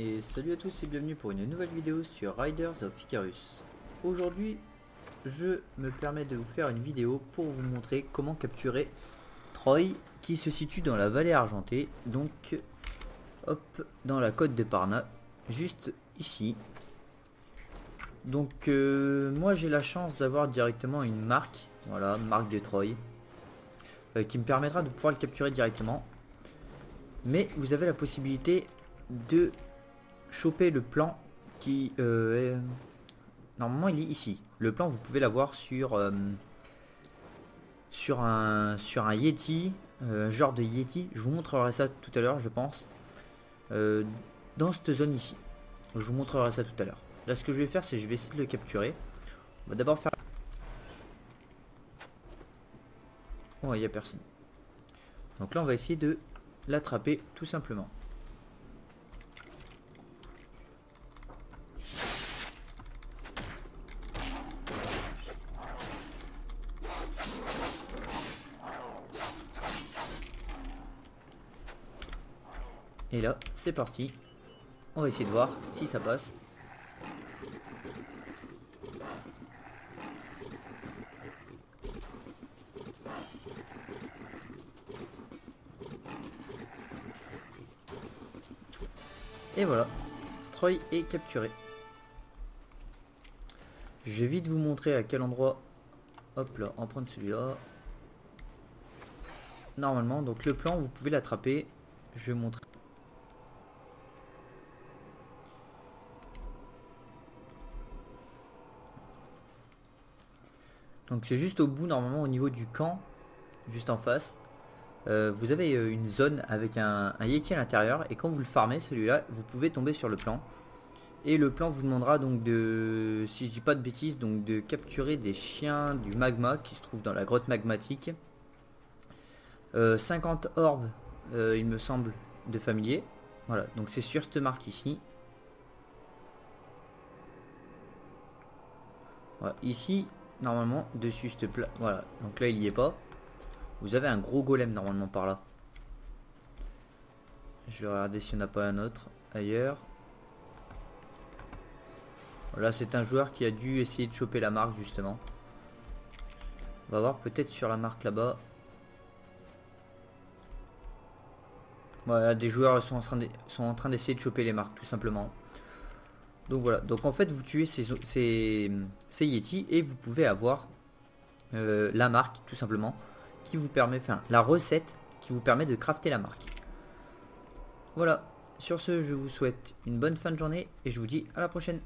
Et salut à tous et bienvenue pour une nouvelle vidéo sur Riders of Icarus. Aujourd'hui, je me permets de vous faire une vidéo pour vous montrer comment capturer Troy qui se situe dans la vallée argentée, donc hop, dans la côte de Parna, juste ici. Donc euh, moi j'ai la chance d'avoir directement une marque, voilà, marque de Troy, euh, qui me permettra de pouvoir le capturer directement. Mais vous avez la possibilité de choper le plan qui euh. Normalement il est ici. Le plan vous pouvez l'avoir sur euh, sur un sur un Yeti, euh, genre de Yeti. Je vous montrerai ça tout à l'heure je pense. dans cette zone ici. Je vous montrerai ça tout à l'heure. Là ce que je vais faire c'est je vais essayer de le capturer. On va d'abord faire... Oh il n'y a personne. Donc là on va essayer de l'attraper tout simplement. Et là, c'est parti. On va essayer de voir si ça passe. Et voilà, Troy est capturé. Je vais vite vous montrer à quel endroit. Hop là, en prendre celui-là. Normalement, donc le plan, vous pouvez l'attraper. Je vais montrer. Donc c'est juste au bout normalement au niveau du camp, juste en face. Euh, vous avez euh, une zone avec un, Yeti à l'intérieur et quand vous le farmez celui-là, vous pouvez tomber sur le plan. Et le plan vous demandera donc de, si je dis pas de bêtises, donc de capturer des chiens du magma qui se trouvent dans la grotte magmatique. 50 euh, orbes, il me semble, de familiers. Voilà, donc c'est sur cette marque ici. Voilà, ici, normalement dessus ce plat. Voilà, donc là il y est pas. Vous avez un gros golem normalement par là. Je vais regarder s'il n'y en a pas un autre ailleurs. Voilà, c'est un joueur qui a dû essayer de choper la marque justement. On va voir peut-être sur la marque là-bas. Voilà, des joueurs sont en train d'essayer de choper les marques tout simplement. Donc voilà, donc en fait vous tuez ces, Yeti et vous pouvez avoir euh, la marque tout simplement qui vous permet, enfin la recette qui vous permet de crafter la marque. Voilà, sur ce je vous souhaite une bonne fin de journée et je vous dis à la prochaine.